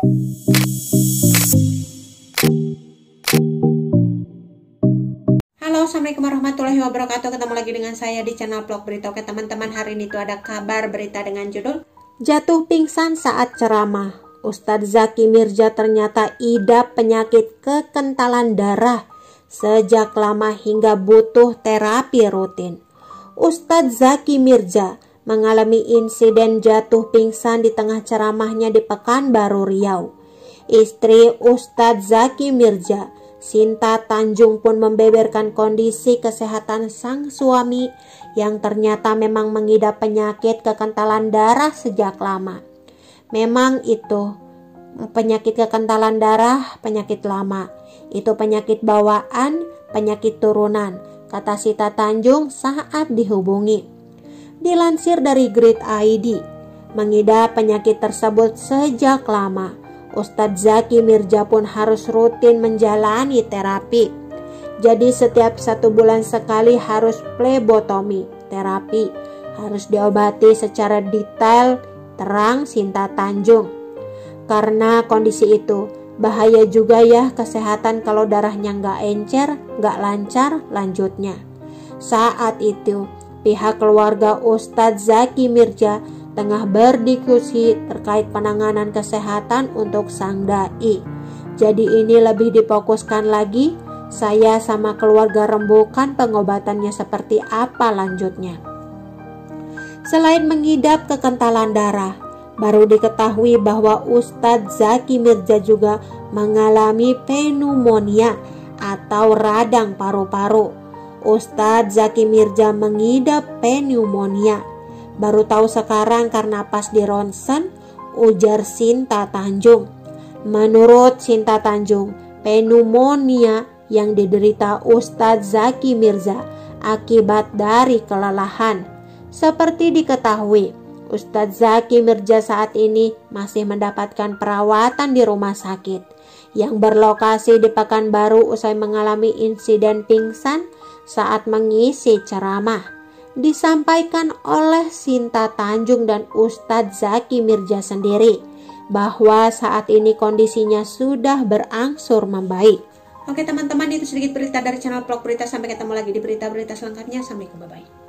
Halo, Assalamualaikum warahmatullahi wabarakatuh. Ketemu lagi dengan saya di channel vlog berita. Oke teman-teman, hari ini tuh ada kabar berita dengan judul Jatuh pingsan saat ceramah. Ustadz Zaki Mirja ternyata idap penyakit kekentalan darah sejak lama hingga butuh terapi rutin. Ustadz Zaki Mirja mengalami insiden jatuh pingsan di tengah ceramahnya di Pekanbaru Riau. Istri Ustadz Zaki Mirja Sinta Tanjung pun membeberkan kondisi kesehatan sang suami yang ternyata memang mengidap penyakit kekentalan darah sejak lama. Memang itu penyakit kekentalan darah, penyakit lama. Itu penyakit bawaan, penyakit turunan, kata Sita Tanjung saat dihubungi. Dilansir dari Grid ID, mengidap penyakit tersebut sejak lama Ustadz Zaki Mirja pun harus rutin menjalani terapi. Jadi setiap satu bulan sekali harus plebotomi terapi. Harus diobati secara detail, terang Sinta Tanjung. Karena kondisi itu, bahaya juga ya kesehatan kalau darahnya nggak encer, nggak lancar lanjutnya. Saat itu, pihak keluarga Ustadz Zaki Mirja tengah berdiskusi terkait penanganan kesehatan untuk sang dai. Jadi ini lebih difokuskan lagi saya sama keluarga rembukan pengobatannya seperti apa lanjutnya. Selain mengidap kekentalan darah, baru diketahui bahwa Ustadz Zaki Mirza juga mengalami pneumonia atau radang paru-paru. Ustadz Zaki Mirza mengidap pneumonia Baru tahu sekarang karena pas di ronsen, ujar Sinta Tanjung. Menurut Sinta Tanjung, pneumonia yang diderita Ustadz Zaki Mirza akibat dari kelelahan. Seperti diketahui, Ustadz Zaki Mirza saat ini masih mendapatkan perawatan di rumah sakit yang berlokasi di Pekanbaru usai mengalami insiden pingsan saat mengisi ceramah disampaikan oleh Sinta Tanjung dan Ustadz Zaki Mirja sendiri bahwa saat ini kondisinya sudah berangsur membaik. Oke teman-teman itu sedikit berita dari channel vlog berita sampai ketemu lagi di berita-berita selengkapnya. Assalamualaikum bye-bye.